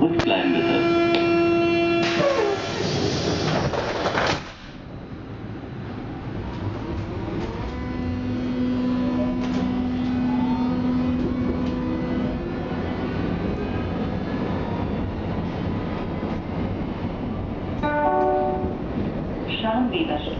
Rückbleiben bitte. Scharnweberstraße. Zurückbleiben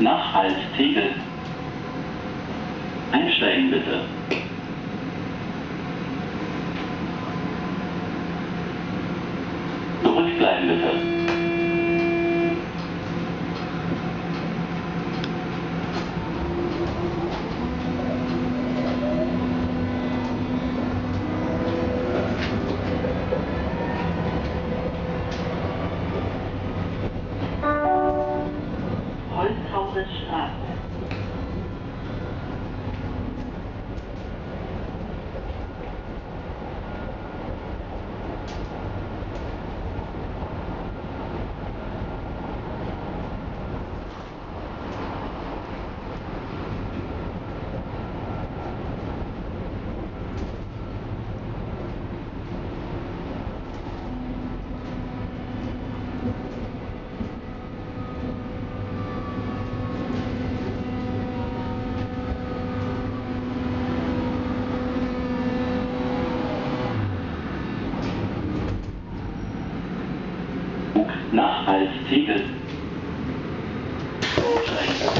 Nach Alt Tegel. Einsteigen bitte. Zurückbleiben bitte. Holzhauserstraße. Nach Alt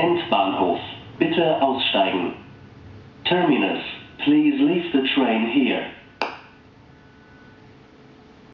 Endbahnhof. Bitte aussteigen. Terminus. Please leave the train here.